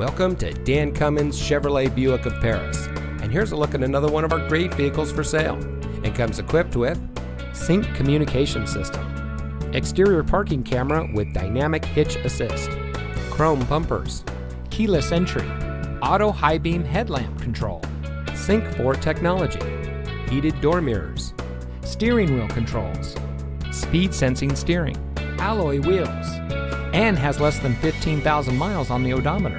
Welcome to Dan Cummins Chevrolet Buick of Paris. And here's a look at another one of our great vehicles for sale. And comes equipped with sync communication system, exterior parking camera with dynamic hitch assist, chrome bumpers, keyless entry, auto high beam headlamp control, Sync 4 technology, heated door mirrors, steering wheel controls, speed sensing steering, alloy wheels, and has less than 15,000 miles on the odometer.